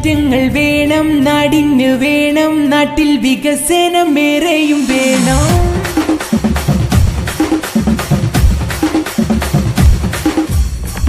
മാറ്റങ്ങൾ വേണം നാടിന് വേണം നാട്ടിൽ വികസനം ഏറെയും വേണം.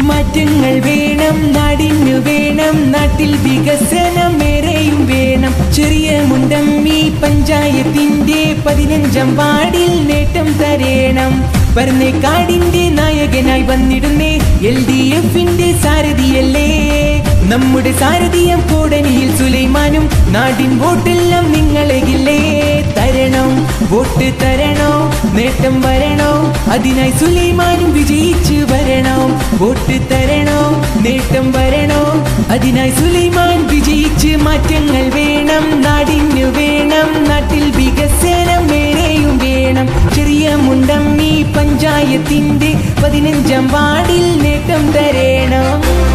മാറ്റങ്ങൾ വേണം നാടിന് വേണം നാട്ടിൽ വികസനം ഏറെയും വേണം. ചെറിയ മുണ്ടമ്മി പഞ്ചായത്തിന്റെ പതിനഞ്ചാം വാർഡിൽ നേട്ടം തരേണം. ഭരണക്കാടിന്റെ നായകനായി വന്നിടുന്നേ എൽ ഡി എഫിന്റെ സാരഥിയല്ലേ? നമ്മുടെ സാരഥിയം കോടനിയിൽ സുലൈമാനും നാടിൻ വോട്ടെല്ലാം നിങ്ങളെകില്ലേ തരണം. വോട്ട് തരണോ നേട്ടം വരണോ അതിനായി സുലൈമാനും വിജയിച്ചു വരണം. വോട്ട് തരണോ നേട്ടം വരണോ അതിനായി സുലൈമാൻ വിജയിച്ച് മാറ്റങ്ങൾ വേണം. നാടിന് വേണം നാട്ടിൽ വികസനം വേറെയും വേണം. ചെറിയ മുണ്ടമ്മി പഞ്ചായത്തിന്റെ പതിനഞ്ചാം വാർഡിൽ നേട്ടം തരേണം.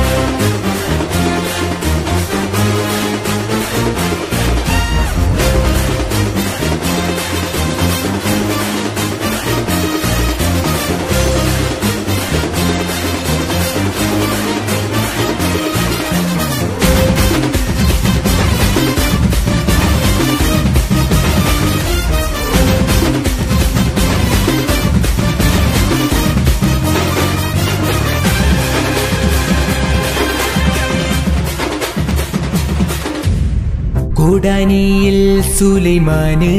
കൂടാനിയിൽ സുലൈമാന്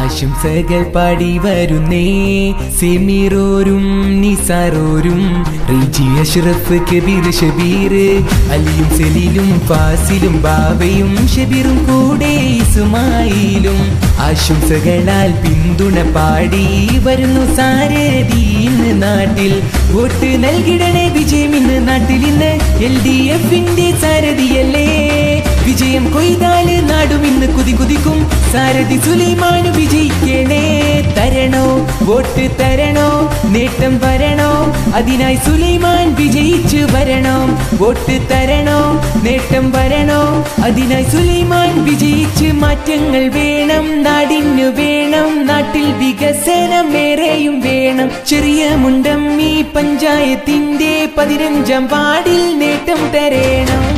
ആശംസകൾ പാടി വരുന്നേ. സെമീറോരും നിസാറോരും റിജി അഷ്റഫ് കബീർ ഷബീർ അലിയും സെലിലും ഫാസിലും ബാബയും ഷബീറും കൂടെ ഇസുമായിലും ആശംസകളാൽ പിന്തുണ പാടി വരുന്നു സാരഥി ഇന്ന് നാട്ടിൽ. വോട്ട് നൽകിടണേ വിജയം ഇന്ന് നാട്ടിൽ ഇന്ന് എൽ ഡി എഫിന്റെ സാരഥിയല്ലേ. വിജയം കൊയ്താൽ നാടുമിന്ന് കുതി കുതിക്കും സാരഥി സുലൈമാനു വിജയിക്കണേ തരണോ? വോട്ട് തരണോ? നേട്ടം വരണോ? അതിനായി സുലൈമാൻ വിജയിച്ചു വരണോ. വോട്ട് തരണോ? നേട്ടം വരണോ? അതിനായി സുലൈമാൻ വിജയിച്ച് മാറ്റങ്ങൾ വേണം. നാടിനു വേണം. നാട്ടിൽ വികസനം ഏറെയും വേണം. ചെറിയ മുണ്ടമ്മി പഞ്ചായത്തിന്റെ പതിനഞ്ചാം വാർഡിൽ നേട്ടം തരേണം.